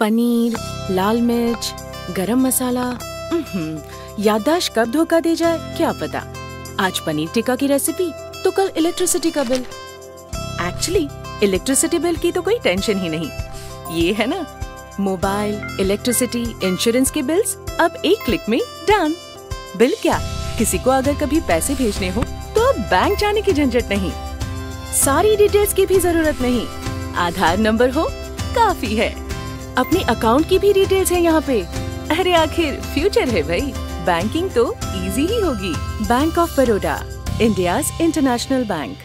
पनीर, लाल मिर्च, गरम मसाला। याददाश्त कब धोखा दे जाए, क्या पता? आज पनीर टिक्का की रेसिपी तो कल इलेक्ट्रिसिटी का बिल एक्चुअली इलेक्ट्रिसिटी बिल की तो कोई टेंशन ही नहीं। ये है ना? मोबाइल इलेक्ट्रिसिटी इंश्योरेंस के बिल्स अब एक क्लिक में डन बिल क्या? किसी को अगर कभी पैसे भेजने हो तो अब बैंक जाने की झंझट नहीं। सारी डिटेल्स की भी ज़रूरत नहीं। आधार नंबर हो, काफ़ी है। अपने अकाउंट की भी डिटेल्स है यहाँ पे। अरे आखिर फ्यूचर है भाई। बैंकिंग तो इजी ही होगी। Bank of Baroda India international bank